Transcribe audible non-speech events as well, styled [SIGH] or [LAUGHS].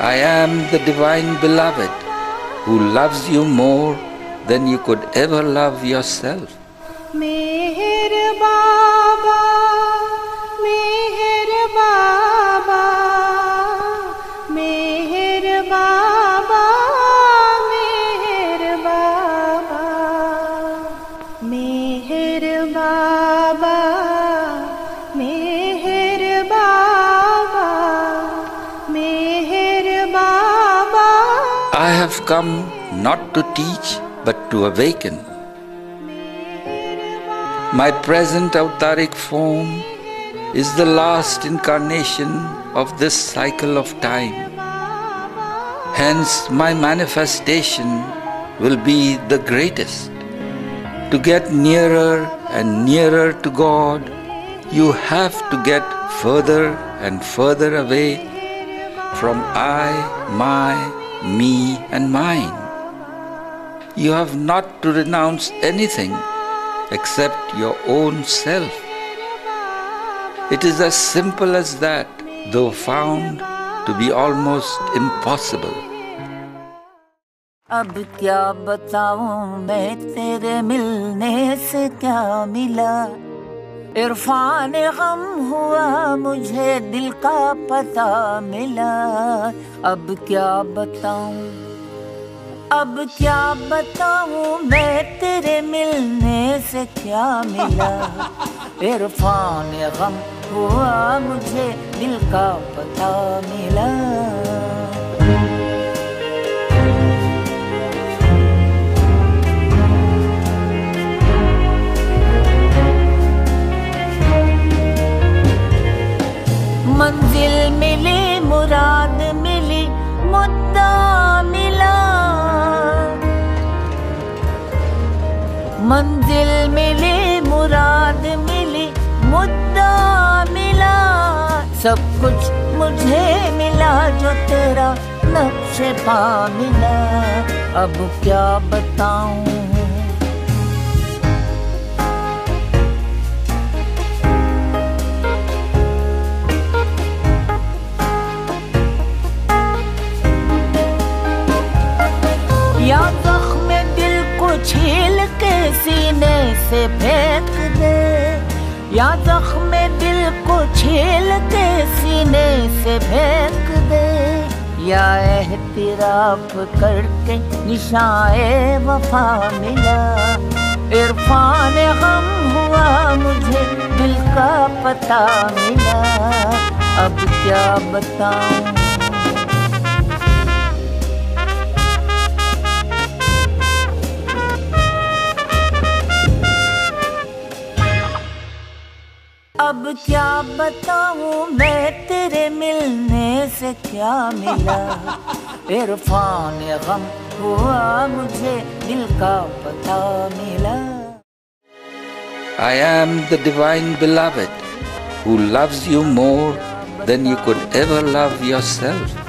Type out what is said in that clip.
am the divine beloved who loves you more than you could ever love yourself. Mehar Baba Mehar Baba Mehar Baba Mehar Baba Mehar Baba have come not to teach but to awaken. My present avataric form is the last incarnation of this cycle of time. Hence, my manifestation will be the greatest. To get nearer and nearer to God, you have to get further and further away from I, my, me, and mine. You have not to renounce anything except your own self. It is as simple as that, though found to be almost impossible. अब क्या बताऊं मैं तेरे मिलने से क्या मिला इरफान गम हुआ मुझे दिल का पता मिला। अब क्या बताऊँ? अब क्या बताऊँ? मैं तेरे मिलने से क्या मिला? [LAUGHS] इरफान गम हुआ मुझे दिल का पता मिला। मंजिल मिली, मुराद मिली, मुद्दा मिला। सब कुछ मुझे मिला जो तेरा नक्श पा मिला। अब क्या बताऊँ? सीने से फेंक दे, या जख्म दिल को छील के सीने से फेंक दे, या एहतिराफ करके निशाए वफा मिला। इरफान हम हुआ मुझे, दिल का पता मिला। अब क्या बताऊँ? क्या बताऊँ मैं तेरे मिलने से क्या मिला इरफान गम हुआ मुझे दिल का पता मिला I am the divine beloved who loves you more than you could ever love yourself.